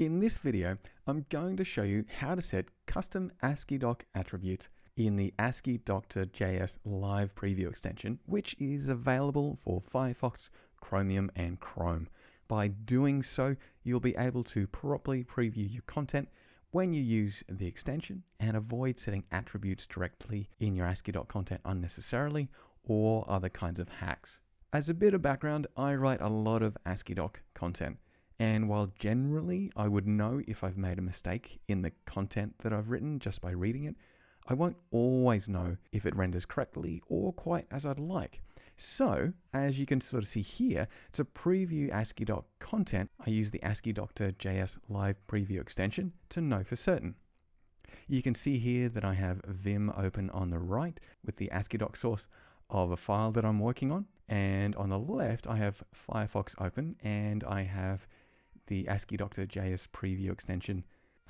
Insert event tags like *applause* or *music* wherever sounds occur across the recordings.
In this video, I'm going to show you how to set custom AsciiDoc attributes in the Asciidoctor.js Live Preview extension, which is available for Firefox, Chromium, and Chrome. By doing so, you'll be able to properly preview your content when you use the extension and avoid setting attributes directly in your AsciiDoc content unnecessarily or other kinds of hacks. As a bit of background, I write a lot of AsciiDoc content. And while generally I would know if I've made a mistake in the content that I've written just by reading it, I won't always know if it renders correctly or quite as I'd like. So, as you can sort of see here, to preview AsciiDoc content, I use the Asciidoctor.js Live Preview extension to know for certain. You can see here that I have Vim open on the right with the AsciiDoc source of a file that I'm working on. And on the left, I have Firefox open and I have the Asciidoctor.js preview extension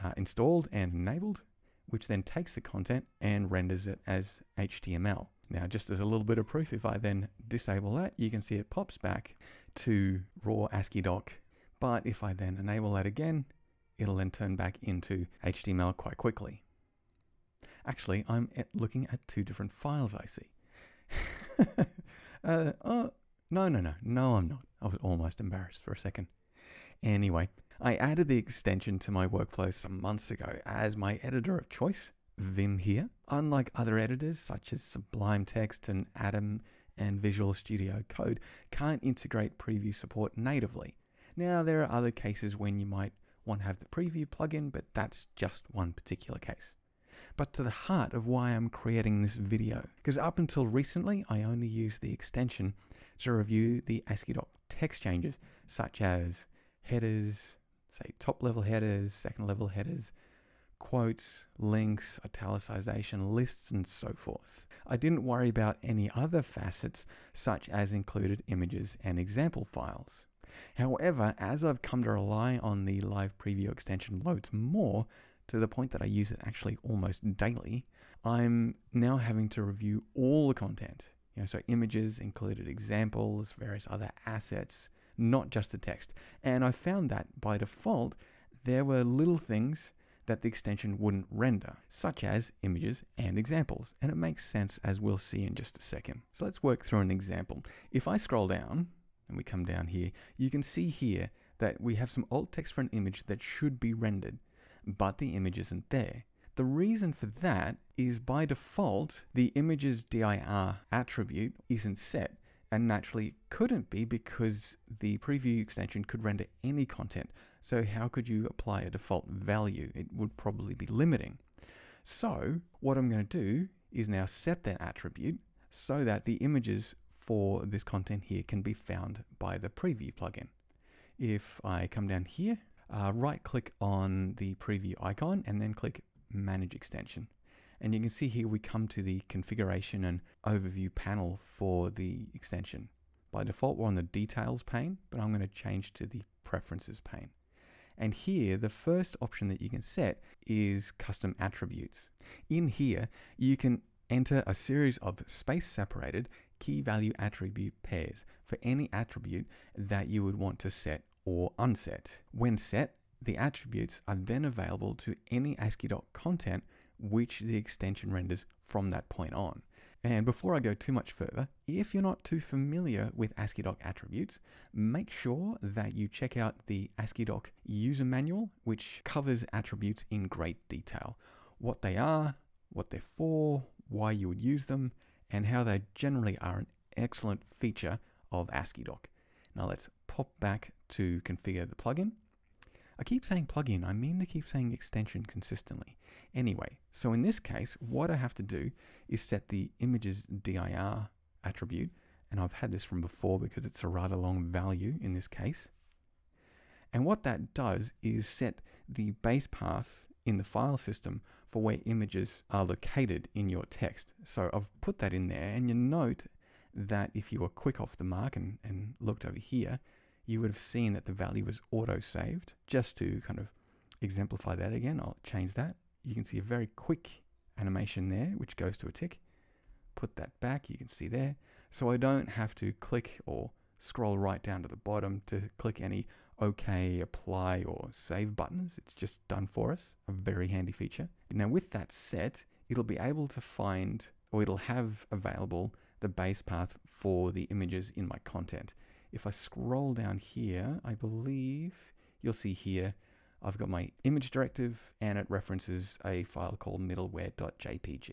uh, installed and enabled, which then takes the content and renders it as HTML. Now, just as a little bit of proof, if I then disable that, you can see it pops back to raw AsciiDoc. But if I then enable that again, it'll then turn back into HTML quite quickly. Actually, I'm looking at two different files I see. *laughs* uh, oh, no, no, no, no, I'm not. I was almost embarrassed for a second. Anyway, I added the extension to my workflow some months ago as my editor of choice, Vim here. Unlike other editors such as Sublime Text and Atom and Visual Studio Code, can't integrate preview support natively. Now, there are other cases when you might want to have the preview plugin, but that's just one particular case but to the heart of why I'm creating this video. Because up until recently, I only used the extension to review the AsciiDoc text changes, such as headers, say top level headers, second level headers, quotes, links, italicization, lists, and so forth. I didn't worry about any other facets, such as included images and example files. However, as I've come to rely on the live preview extension loads more, to the point that I use it actually almost daily, I'm now having to review all the content. You know, so images, included examples, various other assets, not just the text. And I found that by default, there were little things that the extension wouldn't render, such as images and examples. And it makes sense as we'll see in just a second. So let's work through an example. If I scroll down and we come down here, you can see here that we have some alt text for an image that should be rendered but the image isn't there. The reason for that is by default, the image's dir attribute isn't set and naturally couldn't be because the preview extension could render any content. So how could you apply a default value? It would probably be limiting. So what I'm going to do is now set that attribute so that the images for this content here can be found by the preview plugin. If I come down here uh, right click on the preview icon and then click manage extension. And you can see here we come to the configuration and overview panel for the extension. By default, we're on the details pane, but I'm going to change to the preferences pane. And here, the first option that you can set is custom attributes. In here, you can enter a series of space separated key value attribute pairs for any attribute that you would want to set or unset. When set, the attributes are then available to any AsciiDoc content which the extension renders from that point on. And before I go too much further, if you're not too familiar with AsciiDoc attributes, make sure that you check out the AsciiDoc user manual, which covers attributes in great detail. What they are, what they're for, why you would use them, and how they generally are an excellent feature of AsciiDoc. Now let's pop back to configure the plugin. I keep saying plugin, I mean to keep saying extension consistently. Anyway, so in this case, what I have to do is set the images dir attribute, and I've had this from before because it's a rather long value in this case. And what that does is set the base path in the file system for where images are located in your text. So I've put that in there, and you note that if you were quick off the mark and, and looked over here, you would have seen that the value was auto-saved. Just to kind of exemplify that again, I'll change that. You can see a very quick animation there, which goes to a tick. Put that back, you can see there. So I don't have to click or scroll right down to the bottom to click any OK, apply, or save buttons. It's just done for us, a very handy feature. Now, with that set, it'll be able to find, or it'll have available the base path for the images in my content. If I scroll down here, I believe you'll see here I've got my image directive and it references a file called middleware.jpg.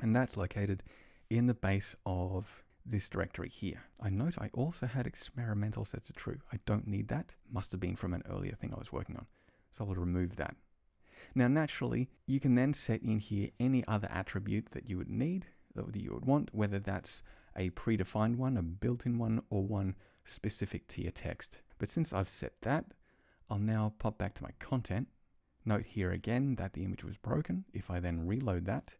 And that's located in the base of this directory here. I note I also had experimental set to true. I don't need that. Must have been from an earlier thing I was working on. So I'll remove that. Now naturally, you can then set in here any other attribute that you would need, that you would want, whether that's a predefined one, a built-in one, or one specific to your text. But since I've set that, I'll now pop back to my content. Note here again that the image was broken. If I then reload that,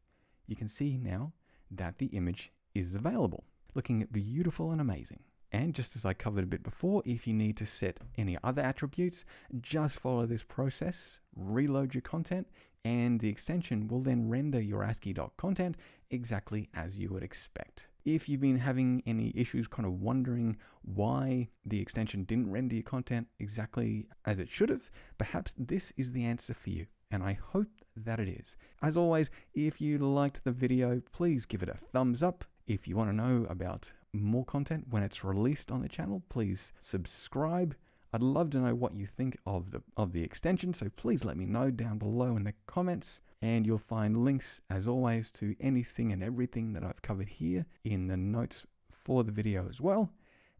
you can see now that the image is available, looking beautiful and amazing. And just as I covered a bit before, if you need to set any other attributes, just follow this process, reload your content, and the extension will then render your ASCII.content exactly as you would expect. If you've been having any issues kind of wondering why the extension didn't render your content exactly as it should have, perhaps this is the answer for you and I hope that it is. As always, if you liked the video, please give it a thumbs up. If you want to know about more content when it's released on the channel, please subscribe. I'd love to know what you think of the of the extension, so please let me know down below in the comments. And you'll find links, as always, to anything and everything that I've covered here in the notes for the video as well.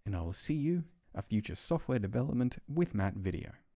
And I will see you a future software development with Matt video.